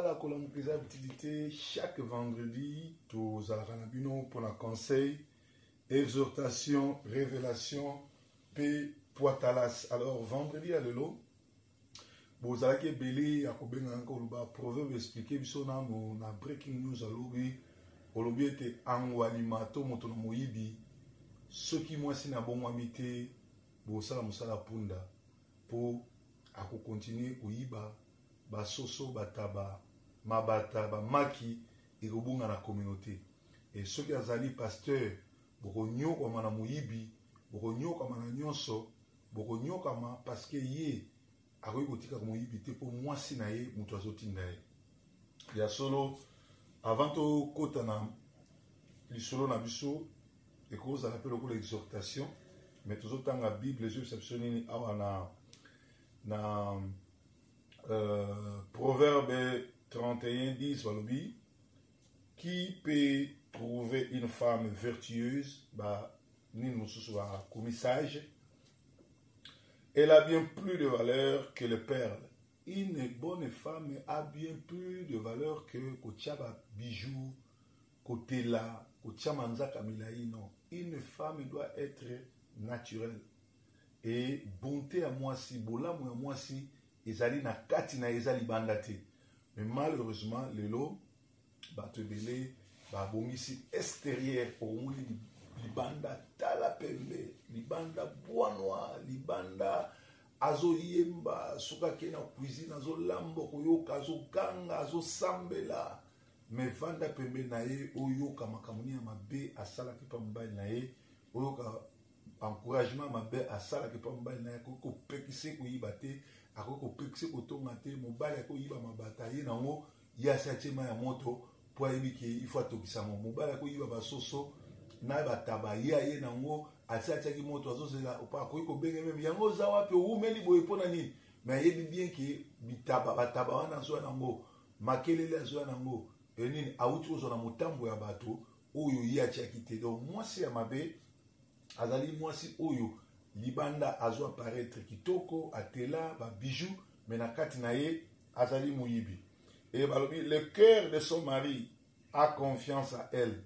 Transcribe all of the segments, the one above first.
Tala kolamuka eza utilité chaque vendredi tozalaka na bino mpo na conseil exhortation révélation mpe poitalas alors vendredi ya lelo bozalaki ebele ya kobenga yango koloba proverbe explike biso nano na breaking news alobi olobi ete angwalima to moto na moyibi soki mwasi na bongwami te bosala mosala punda mpo akokontinue koyiba ba soso ba taba mabata ba maki ekobunga na communaute et soki azali pasteur bokoniokwama na moyibi bokoniokwama na nionso bokoniokwama parce que ye akoki kotikaka moyibi te mpo mwasi na ye moto azotinda ye ya solo avant tokota na lisolo na biso ekozala mpe lokola exhortation mais tozotanga bible ezoyebisa biso nini awa na na euh, proverbe 31, 10, Walobi, qui peut trouver une femme vertueuse, bah, ni soit commissage, elle a bien plus de valeur que les perles. Une bonne femme a bien plus de valeur que Kotiaba Bijou, Kotela, Kochamanza Kamilaï. Non, une femme doit être naturelle. Et bonte ya mwasi, bolamu ya mwasi ezali na kati na ye, eza libanda te. Mais malheureusement, lelo bato ebele babongisi exterieur, omoni libanda tala pembe, libanda bois noir, libanda azoyemba soki ake na cuisine azolamba koyoka azoganga azosambela me vanda pembeni na ye oyoka makambo nini ya mabe asalaki mpa mobali na ye oyoka encouragement mabe asalaka epa mobali naye akoki kopekisa ye koyiba te akoki kopekisa ye kotonga te mobali akoki koyiba mabata ye nango ye asi atie mai ya moto mpo ayebi ke ifo atokisa yango mobali akoki koyiba basoso na bataba ye aye nango asi atiaki moto azozela opa akoki kobenge meme yango oza wapi owumeli boye mpo na nini me ayebi bien ke bitaba bataba wana azoya nango makelele azoya nango enini awuti kozwa na motambo ya bato oyo ye atiaki te donc mwasi ya mabe azali mwasi oyo libanda azo apparaître kitoko atela ba bijoux mais na kati na ye azali moyibi et balobi le cœur de son mari a confiance à elle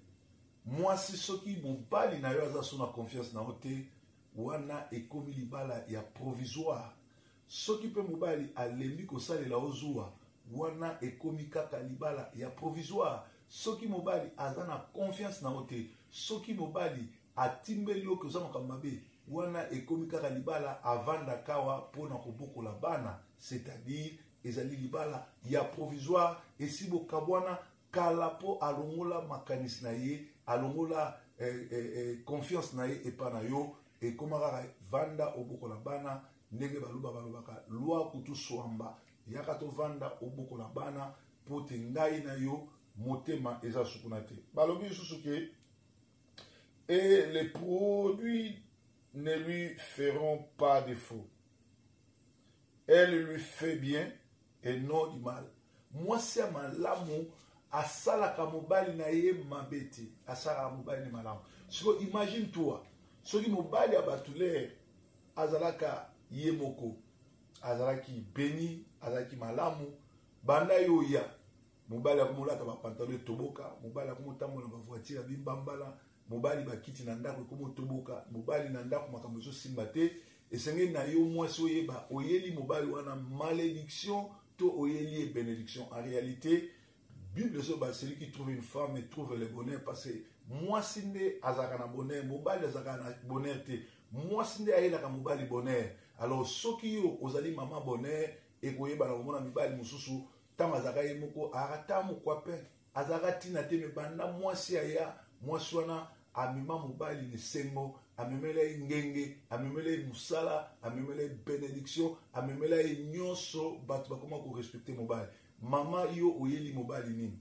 mwasi soki mobali na yo aza so na confiance na yo te wana ekomi libala ya provisoire Soki pe mobali alembi kosalela yo zuwa, wana ekomi kaka libala ya provisoire. Soki mobali aza na confiance na yo te, soki mobali atimbeli yo que oza makambo mabe, wana ekomi kaka libala avanda kawa po na kobokola bana, c'est à dire ezali libala ya provisoire, esi bokabuana kala po alongola makanisi na ye, alongola eh, eh, eh, confiance na ye epa na yo, ekoma kaka vanda obokola bana, Ndenge baluba balobaka lwa kutu swamba yaka tovanda obokola bana po te ngai na yo motema eza sukuna te balobi lisusu ke et les produits ne lui feront pas défaut. Elle lui fait bien et non du mal. Mwasi ya malamu asalaka mobali na ye mabe te asalaka mobali na malamu siko imagine toi soki mobali ya batuler azalaka ye moko azalaki beni azalaki malamu banda ye oya mobali akomolata bapantalo etoboka mobali akomotambola bavoitire ya bimbambala Mobali ba kiti na ndako ekomo toboka mobali na ndako makambo ezo simba te esengeli na yo mwasi oyeba oyeli mobali wana malediction to oyeli ye benediction en réalité bible ezo ba celui qui trouve une femme et trouve le bonheur parce que mwasi nde azalaka na bonheur mobali azalaka na bonheur te mwasi nde ayelaka mobali bonheur alors soki yo ozali mama bonheur ekoyebana komona mibali mosusu ntango azalaka ye moko ata mokwape Azalaka tina te mais banda mwasi aya mwasi wana amema mobali na esengo amemela ye ngenge amemela ye mosala amemela ye benediction amemela ye nyonso bato bakoma korespecte mobali mama yo oyeli mobali nini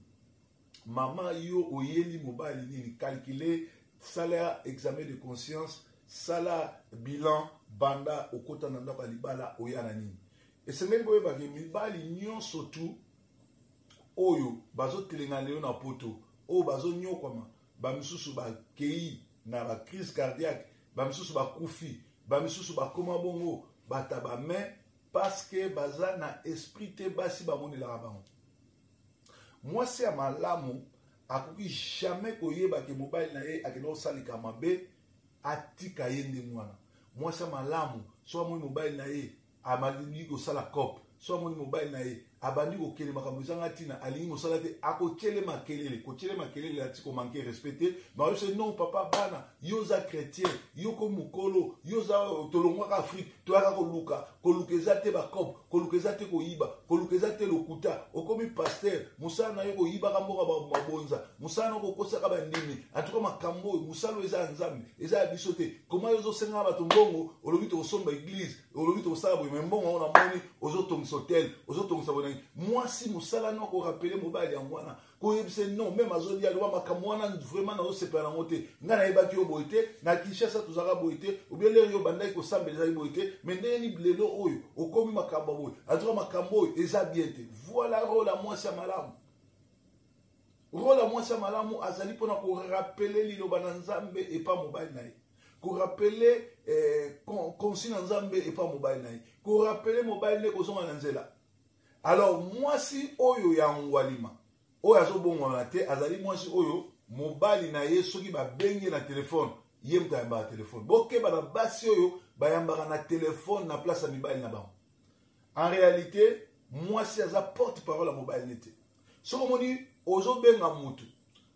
mama yo oyeli mobali nini calcule sala examen de conscience sala bilan banda okota na ndako ya libala oya na nini esengeli boyebake mibali nyonso tu oyo bazotelenga lelo na poto oyo bazonyokwama bamisusu bakei na bacrise cardiaque bamisusu bakufi bamisusu bakoma bongo bata bame parceke baza na esprit te basi bamonelaka bango mwasi ya malamu akoki jamais koyeba ke mobali na ye akenda kosalika mabe atika ye ndenge wana mwasi ya malamu so amoni mobali na ye abandi kosala cop so amoni mobali na ye abandi kokende makambo ezanga ntina alingi mosala te akotyele makelele kotyele makelele elati komanke respect te baoyebisa non papa bana yo oza chrétien yoko mokolo yo oza tolongwaka afrike toyaka koluka koluka eza te bacope koluka eza te koyiba koluka eza te lokuta okomi paster mosala na yo koyibaka mboka babonza mosala na yo kokosaka bandimi antuka makambo oyo mosala oyo eza ya nzambe eza ya biso te koma yo ozosenga bato mbongo olobi tokosomba eglize olobi tokosala boye mai mbongo yango namoni ozotongisa hotel ozotongisa bonangi mwasi mosala no korapele mobali yango wana koyebisa no meme azoli aloba makambo wana vraiment nazosepela nango te ngai nayebaki yo boye te na kinshasa tozalaka boye te obielere yo bandaki kosambela ezali boye te mai ndenge nini lelo oyo okomi makambo ya boye atuka makambo oyo eza bien te voilà role ya mwasi ya malamu Role ya mwasi ya malamu azali mpo na korapele liloba na Nzambe epa mobali na ye korapele eh, konsi na Nzambe epa mobali na ye korapele mobali nde kozonga na nzela alors mwasi oyo ya ngwalima oyo azobongwana te azali mwasi oyo mobali na ye soki babengi na telefone ye moto ayambaka telefone bokeba na basi oyo bayambaka na telefone na place ya mibali na bango en réalité mwasi aza porte parole ya mobali ne te soki omoni ozobenga motu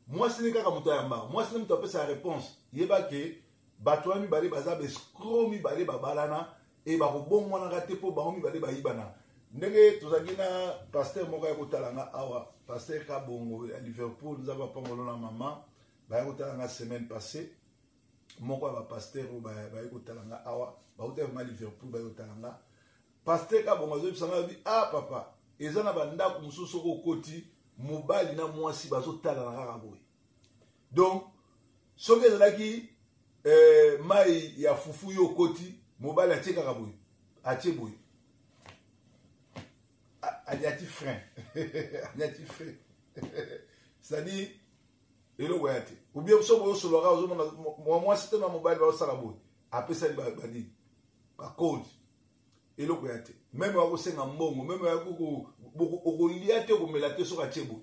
mwasi ne kaka moto ayamba mwasi ne moto apesa réponse yeba ke bato wana mibale baza baescro mibale babalana e bakobongwanaka te mpo bango mibale bayibana ndenge tozalaki na paster moko ya kotala nga awa paster kabongo ya liverpool nzambe apambolona mama baya kotala nga semaine passée moko ya ba pasteur oyo baye kotala nga awa bauta vrema liverpool baye kotala nga pasteur kabongo azoyebisa nga bi ah papa eza na bandako mosusu soki okoti mobali na mwasi bazotalana kaka boye donc soki ezalaki eh, mai ya fufu yo okoti mobali atie kaka boye atie boye anyati frein anyati frein c'est-à-dire eloko ya te obie biso boyosolaka ozomona mwa mwasi te na mobali baosala boye apesani banini bakode eloko ya te meme wakosenga mbongo meme okolia te okomela te soki atie boye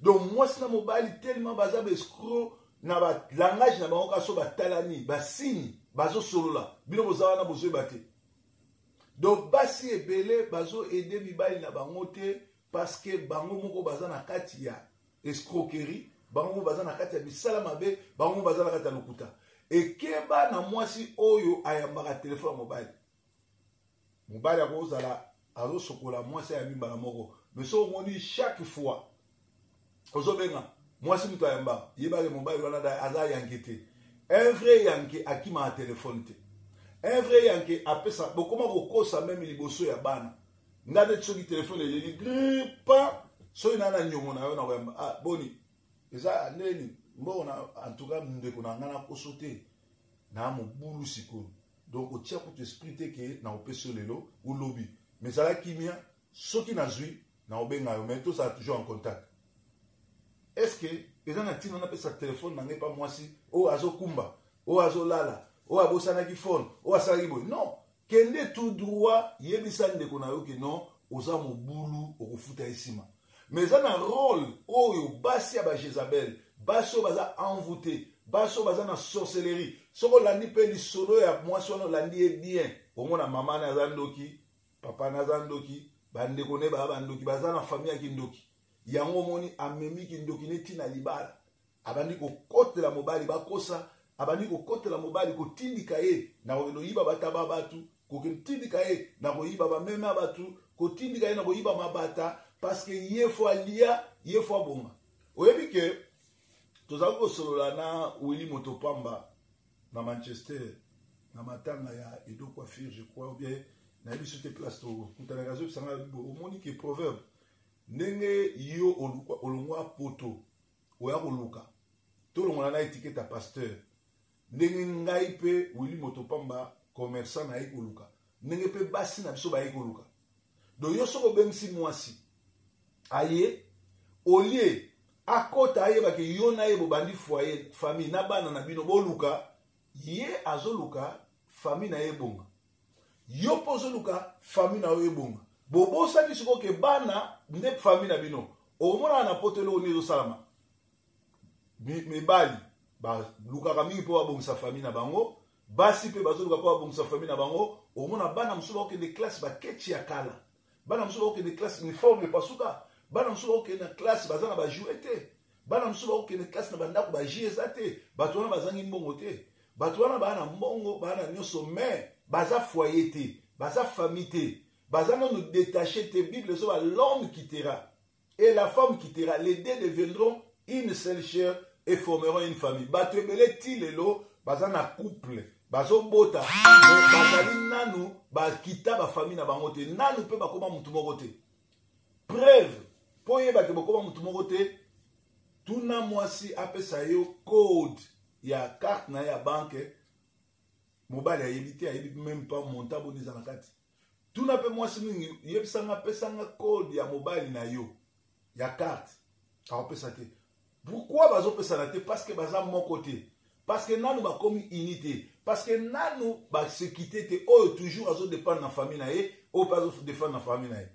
donc mwasi na mobali telema baza baescro na balangage na bango kaso batalani basini bazosolola bino boza wana bozoyeba te donc basi ebele bazoede mibali na bango te parce que bango moko baza na kati ya escroquerie bango moko baza na kati ya misala mabe bango moko baza na kati ya lokuta ekeba na mwasi oyo ayambaka telefone ya mobali mobali akozala azosokola mwasi ayambi mbala moko mais soki omoni chaque fois ozobenga mwasi moto ayamba yebake mobali wana da aza yanke te un vrai yanke akimaka telefone te un vrai yanke apesa bokoma kokosa meme liboso ya bana nga neti soki telefone eleli gripa soki naa na nyomo na yo na koyamba ah, boni eza ndeni mbongo na antuka ndeko na nga nakoso te na mobulu sikoyo donc otia kutu esprit te ke na opesi yo lelo olobi mais zala kimia Soki nazui nakobenga yo mais tozala toujours en contact. Est ce que eza na tina napesa telephone na ngai pa mwasi oyo azokumba oyo azolala oyo abosanaki phone oyo asalaki boye non kende tout droit yebisa ndeko na yo ke non oza mobulu okofuta ye nsima me eza na role oyo basi ya bajezabele basi oyo baza envoute basi oyo baza na sorcellerie soki olandi mpe lisolo ya mwasi wana olandi ye bien omona mama na aza ndoki papa naza ndoki bandeko ne baa bandoki baza na famille ya kindoki yango omoni amemi kindoki ne ntina libala abandi kokotela mobali bakosa abandi kokotela mobali kotindika ye na koyiba bataba bato kotindika ye na koyiba bameme ya bato kotindika ye na koyiba mabata parce que ye fo alia ye fo abonga oyebi ke tozali kosolola na wili moto pamba na Manchester na matanga ya Edo Coiffure je crois ou bien nayebi so te place tokutanaka azokisa ngai bibo omoni ke proverbe ndenge yo olongwa poto oya koluka tolongola na etiketa pasteur ndenge ngai mpe wili moto pamba commerçant naye koluka ndenge mpe basi na biso baye koluka donc yo soki obengisi mwasi aye olie akota ayeba ke yo na ye bobandi foyer famille na bana na bino boluka ye azoluka famille na ye ebonga yo mpe ozoluka famille na yo ebonga bobosani sikoyo ke bana nde famille na bino okomonaka na poto eloko nini ezosalama mibali balukaka mingi mpo babongisa famille na bango basi mpe bazoluka mpo babongisa famille na bango omona bana mosusu bakokende classe bakeci ya kala bana mosusu bakokende classe uniforme epasuka bana mosusu bakokende na classe baza na bajoue te bana mosusu bakokende classe na bandako baji eza te bato wana bazangi mbongo te bato wana baa na mbongo baa na nyonso mai baza foye te baza famille te baza nano detache te bible ezoba l'homme kitera et la femme quittera les deux deviendront une seule chair et formeront une famille bato ebele ti lelo baza na couple bazobota bazali nanu bakita bafamille na bango te nanu mpe bakoma motu moko te preuve mpo oyeba ke bokoma motu moko te tuna mwasi apesa yo code ya karte na ye ya banke mobali ayebi te ayebi meme pas monta boni eza na kati tuna mpe mwasi mingi yebisanga pesanga code ya mobali na yo ya carte akopesa te pourkui bazopesana te parceke baza moko te parceke nanu bakomi ini te parceke nanu basekite te oyo toujours azodependre na famille na ye oyo mpe azodefendre na famille na ye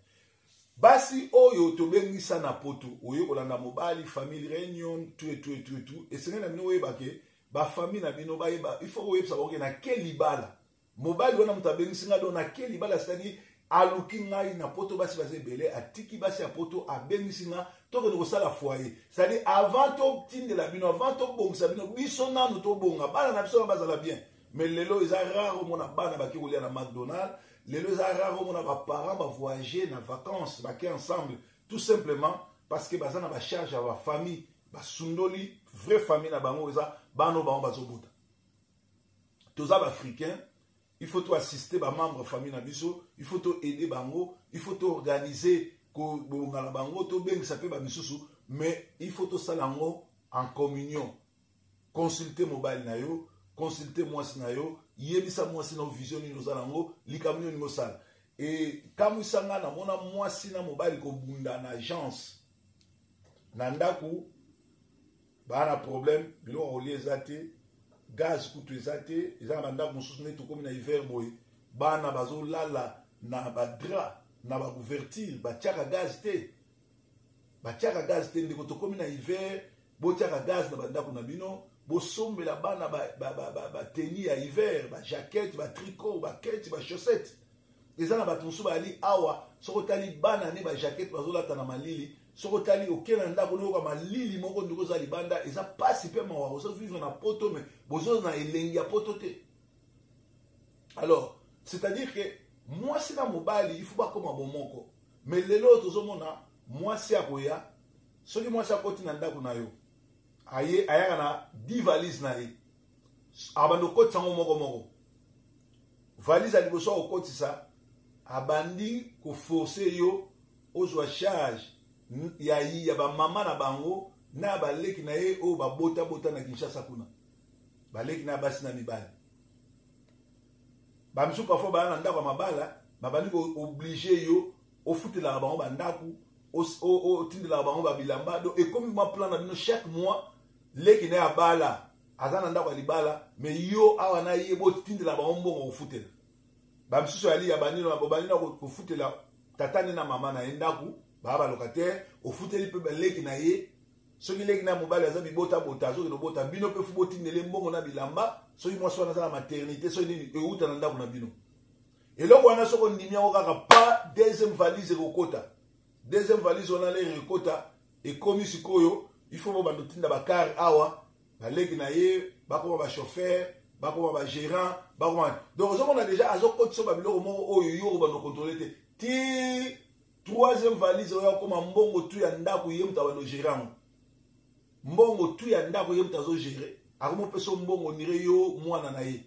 basi oyo tobengisa na poto oye kolanda mobali famille reunion tuetuetuetu esengeli na bino oyebake bafamille na bino bayeba il faut koyebisa bango ke na ke libala mobali wana moto abengisi ngai do nake libala asitaki aluki ngai na poto basi baza ebele atiki basi ya poto abengisi nga tokende kosala foyer cestadire avant totindela bino avant tobongisa bino biso nanu tobonga bana na biso na bazala bien mais lelo eza rare omona bana bake kolia na macdonald lelo eza rare omona baparent bavoyage na vacances bake ensemble tout simplement parce que baza na bacharge ya bafamille basundoli vrai famille na bango eza bana bango bazobota toza baafricain il faut toassiste bamembre famille na biso il faut toaide bango il faut toorganize kobonga na bango tobengisa mpe bamisusu mais il faut tosala yango en communion consulte mobali na yo consulte mwasi na yo yebisa mwasi na yo vision nini oza na yango likambo nini olingi osala ekamwisa ngai namona mwasi na mobali kobunda na agence na ndako baa na problème biloko ya kolia eza te gaz kutu eza te eza na bandako mosusu neti tokomi na hiver boye bana bazolala na badra na bacouverture batiaka gaz te batiaka gaz te ndeko tokomi na hiver botiaka gaz na bandako na bino bosombela bana bateni ba, ba, ba, ya hiver bajaquette batricot baketi bachaussette eza na bato mosusu bayali awa soki otali bana ne bajakete bazolata na malili soki otali oke na ndako oyoka malili moko ndeko oza libanda eza mpasi mpe mawa bozovivre na poto me bozo na elengi ya poto te alors c'est-à-dire que mwasi na mobali il faut bakoma bomoko me lelo oyo tozomona mwasi akoya soki mwasi akoti na ndako na yo aye ayaka na 10 valise na ye abanda okotisa yango moko moko valise ya liboso akokotisa abandi koforce yo ozwa charge ya yi ya bamama na bango na ya baleki na ye oyo babota bota na kinshasa kuna baleki na ya basi na mibali bamisusu parfois baya na ndako ya mabala babandi kooblige yo ofutelaka bango bandako otindelaka bango babilamba donc ekomi mwa plan na bino chaque mois leki na ye abala aza na ndako ya libala me yo awa na ye botindela bango mbongo kofutela bamisusu ya liya banino babandi na kofutela tata nde na mama na ye ndako baa balocataire ofuteli mpe baleki na ye soki leki na mobali aza bibotabota azokende obota bino mpe fu botindele mbongo na bilamba soki mwasi wana aza na maternité soki nini euta na ndako na bino eloko wana soki ondimi yango kaka pa deuxième valise ekokota deuxième valise wana lere ekota ekomi sikoyo il faut bobanda otinda bakare awa baleki na ye bakoma bachauffeur bakoma bagérant bakoma donc ozomona déjà azokotisa babiloko moko oyo yo okobanda okontrole te ti troisième valise oyo akoma mbongo tu ya ndako ye moto abanda ogere yango mbongo tu ya ndako ye moto azogere akomopesa mbongo nire yo mwana na ye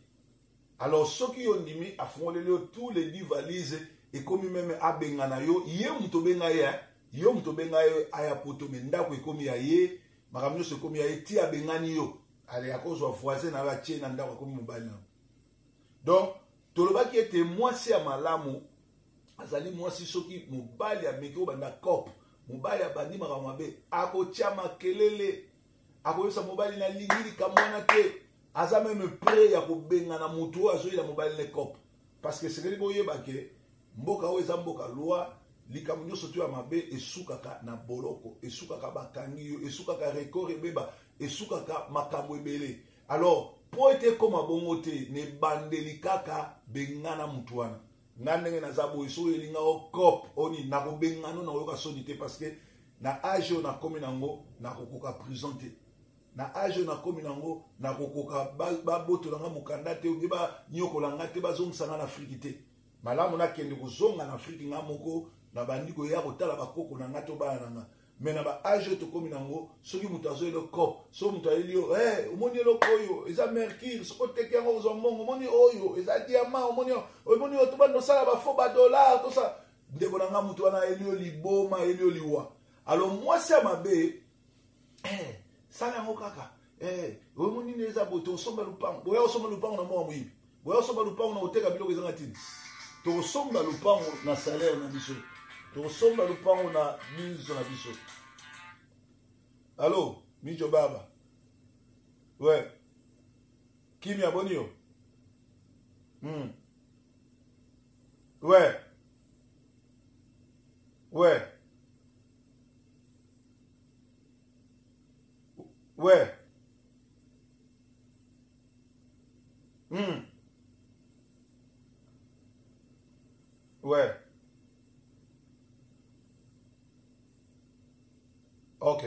Alors soki yo ondimi afungoleli yo tous les dix valises ekomi meme abengana yo ye moto obenga ye hein? yo moto obenga ye aya poto me ndako ekomi ya ye makambo nyonso ekomi ya ye ti abengani yo ale akozwa voisin na yo atie na ndako ekomi mobali yango donc tolobaki ete mwasi ya malamu azali mwasi soki mobali ameki obanda cope mobali abandi makambo mabe akotya makelele akoyebisa mobali nalingi likambo wana te aza meme pre ya kobengana motu oyo azoyela mobali na ekope parce que esengeli boyeba ke mboka oyo eza mboka loi likambo nyonso to ya mabe esukaka na boloko esukaka bakangi yo esukaka record ebeba esukaka makambo ebele alors mpo ete ekoma bongo te na ebandeli kaka bengana motu wana nga ndenge naza boye so oyeli nga ocop oni nakobengano na oyoka soni te parce que na age oyo nakomi nango nakokoka prison te na age oyo nakomi nango nakokoka babotola nga mokanda te oye banyokola nga te bazongisa nga na afriki te malamu nakende kozonga na afriki nga moko nabandi koya kotala bakoko na nga to bana na nga mais na ba age oyo tokomi nango soki moto azwa eloko cop soki moto ayeli yo hey, eh, omoni eloko oyo eza mercure soki oteki yango ozwa mbongo omoni oyo eza diamant omoni omoni oyo tobanda tosala bafo badollar tosala ndeko na ngai moto wana ayeli yo liboma ayeli yo liwa alo mwasi ya mabe hey, eh, sala yango kaka hey, eh, omoni nde eza boye tosomba lupango boya kosomba lupango na mboka moyibi boya kosomba lupango na koteka biloko ezanga ntina tokosomba lupango na salaire na biso tokosomba lupango na minzo na biso alo minjo baba we kimia boni yo mm. we we we Hmm. Ouais. Ok.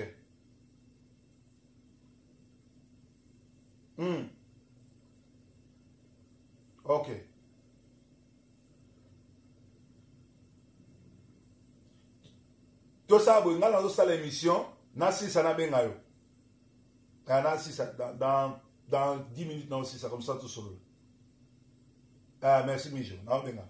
Hmm. Ok. tosala boye ngai nazosala émission nasilisa nabenga yo aya na sisa dans dans 10 minutes nao sisa comme ça tosolola ah merci mijo naobengaka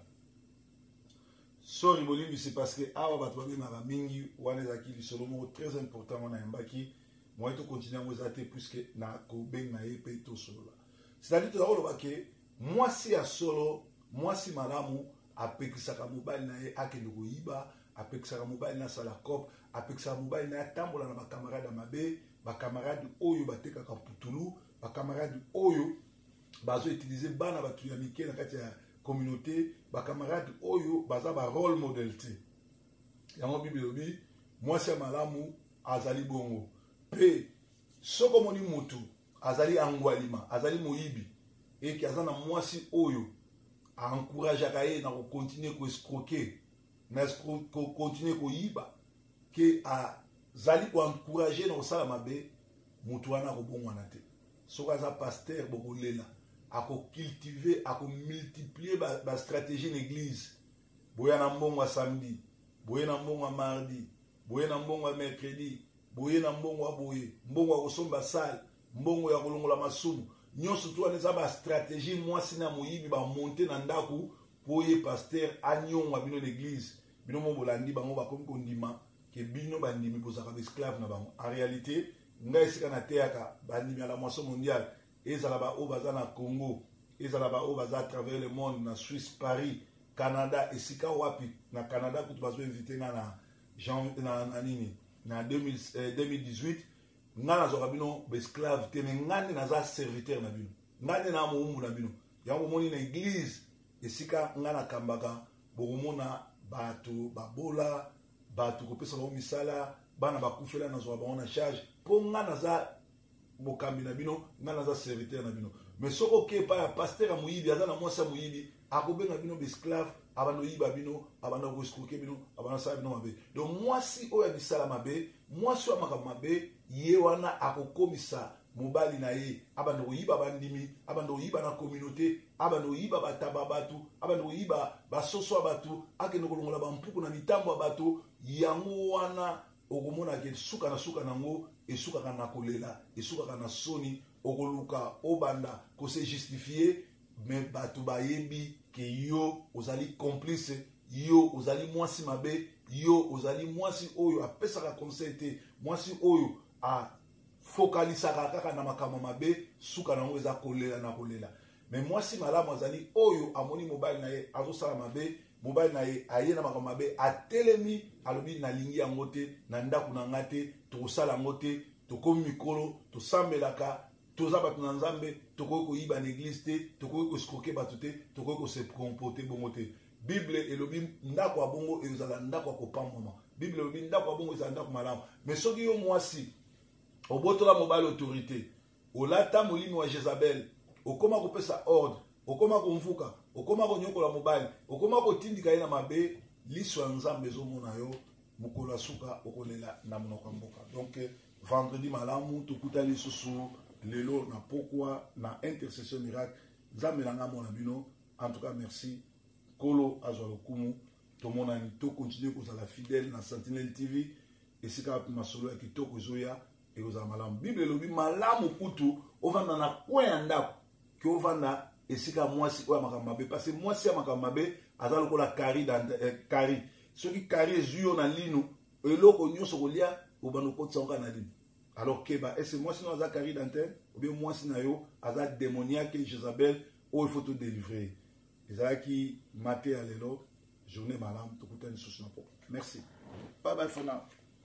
sori bolimbisi parce que awa bato babengaka mingi wana ezalaki lisolo moko très important wana yambaki moyen tokontinue yango eza te puisque nakobenga ye mpe tosolola c'est-à-dire toza koloba ke Mwasi ya solo, mwasi malamu, apekisaka mobali na ye akende koyiba, apekisaka mobali na sala cop, apekisaka mobali na ye atambola na bakamarade ya mabe, bakamarade oyo batekaka putulu, bakamarade oyo bazo utilize bana bato ya mike na kati ya communauté, bakamarade oyo baza ba role model te. Yango Bible elobi mwasi ya malamu azali bongo. Pe soki omoni moto azali angwalima azali moyibi eke aza na mwasi oyo encourageaka ye na kocontinue koescroke na kocontinue koyiba ke azali koencourage na kosala mabe moto wana akobongwana te soki aza paster bokolela akocultive akomultiplie bastratégie na église boya na mbongo ya samedi boye na mbongo ya mardi boye na mbongo ya mercredi boye na mbongo ya boye mbongo ya kosomba sale mbongo ya kolongola masumu nyonso tu wana eza bastratégie mwasi na moyibi bamonte na ndako mpo ye paster anyonga bino na eglize bino mo bolandi bango bakomi kondima ke bino bandimi kozalaka baesclave na bango en réalité ngai esika nateyaka bandimi ya la moisson mondiale ezala baoyo baza na congo ezala baoyo baza à travers le monde na suisse paris canada esika wapi na canada kutu bazoinvite ngai na Jean, na, na nini na 2018 eh, nga nazwaka bino baesclave te me nga nde naza serviteur na bino nga nde naa mowumbu na bino yango omoni na eglize esika nga nakambaka bokomona bato babola bato kopesa bango misala bana bakufela nazwaka bango na charge mpo nga naza bokambi na bino ngai naza serviteur na bino mais soki oke epai ya paster ya moyibi aza na mwasi ya moyibi akobenga bino baesclave abanda oyiba bino abanda koescroke bino abanda osala bino mabe donc mwasi oyo ya misala mabe mwasi oyo ya makambo mabe ye wana akokomisa mobali na ye abanda koyiba bandimi abanda koyiba na communauté abanda koyiba bataba ya bato abanda koyiba basoso ya bato akende kolongola bampuku na mitambo ya bato yango wana okomona ke suka na suka nango esukaka na kolela esukaka na soni okoluka obanda ko se justifier mais bato bayebi ke yo ozali complice yo ozali mwasi mabe yo ozali mwasi oyo apesaka conseil te mwasi oyo a fokalisaka kaka na makambo mabe suka na yango eza kolela na kolela Mais mwasi malamu azali oyo amoni mobali na ye azosala mabe, mobali na ye aye na makambo mabe, atelemi alobi nalingi yango te, na ndako na ngai te, tokosala yango te, tokomi mikolo, tosambelaka, toza bato na Nzambe, tokoki koyiba na eglise te, tokoki koescroke bato te, tokoki kose comporte bongo te. Bible elobi ndako ya bongo ezala ndako ya kopambwama. Bible elobi ndako ya bongo ezala ndako malamu. Mais soki yo mwasi obotola mobali autorite, olata molimi wa jezabele okoma kopesa ordre okoma konvuka okoma konyokola mobali okoma kotindika ye na mabe liso ya nzambe ezomona yo mokolo ya suka okolela na monoko ya mboka donc vendredi malamu tokutani lisusu lelo na pokwa na intercession miracle nzambe na ngai amona bino en tout cas merci nkolo azwa lokumu tomonani tokontinue kozala fidèle na sentinelle tv esika wapi masolo ya kitoko ezoya ekozala malamu bible elobi malamu kutu ovanda na coin ya ndako ke ovanda esika ya mwasi oyo ya makambo mabe parce mwasi ya makambo mabe aza lokola kari eh, kari soki kari ezwi yo na lino eloko nyonso kolia obanda okotisa ngo kaka na lino alors keba ese mwasi no aza kari dantene obie mwasi na yo aza demoniake jezabel oyo ifo todelivre ezalaki mate ya lelo journée malamu tokutani lisusu na po merci bye bye for now